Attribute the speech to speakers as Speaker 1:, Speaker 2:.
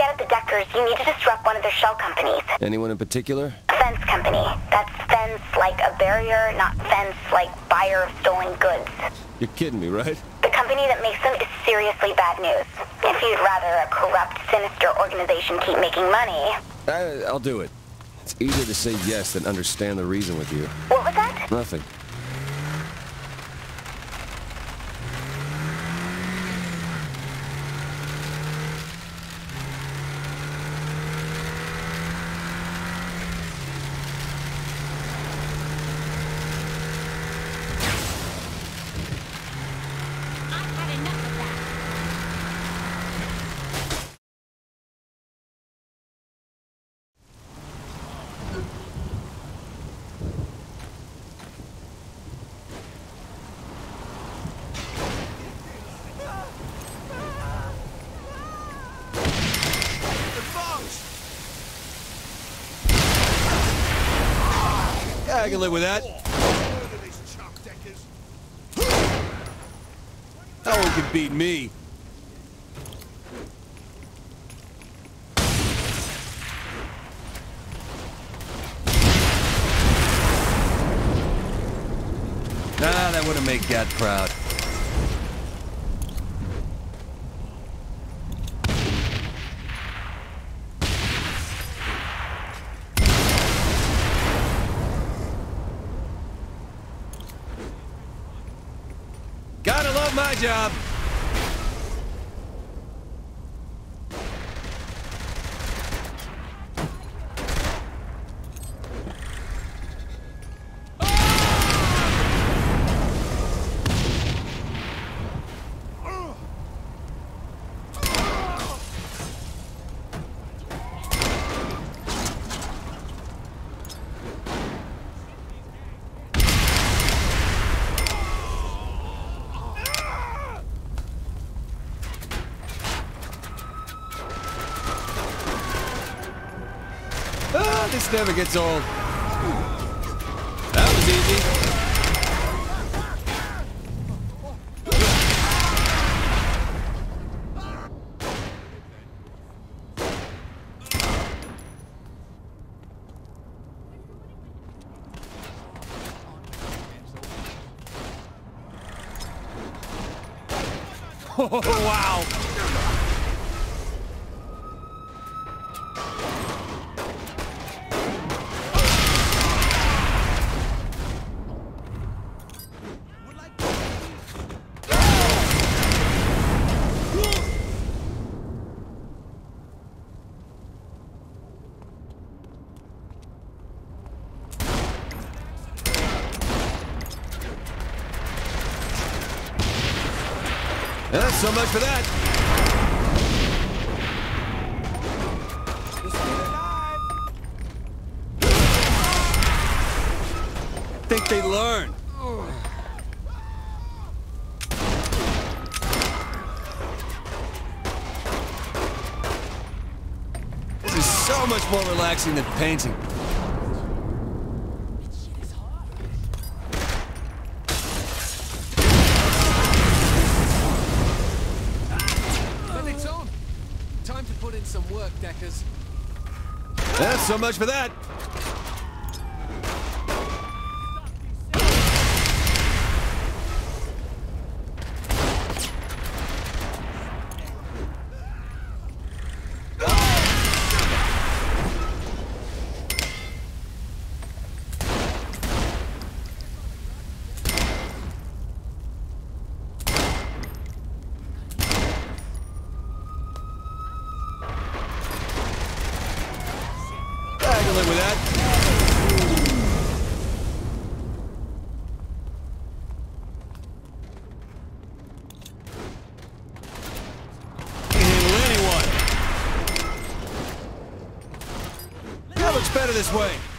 Speaker 1: get at the Deckers, you need to disrupt one of their shell companies.
Speaker 2: Anyone in particular?
Speaker 1: A fence company. That's fence like a barrier, not fence like buyer of stolen goods.
Speaker 2: You're kidding me, right?
Speaker 1: The company that makes them is seriously bad news. If you'd rather a corrupt, sinister organization keep making money...
Speaker 2: I, I'll do it. It's easier to say yes than understand the reason with you.
Speaker 1: What was that?
Speaker 2: Nothing. I can live with that. No one can beat me. Nah, that wouldn't make Gat proud. My job. Ah, this never gets old. That was easy. Wow. Yeah, so much for that. Think they learn. This is so much more relaxing than painting.
Speaker 3: Time to put in some work, Deckers.
Speaker 2: Yeah, so much for that. With that. That looks better this way.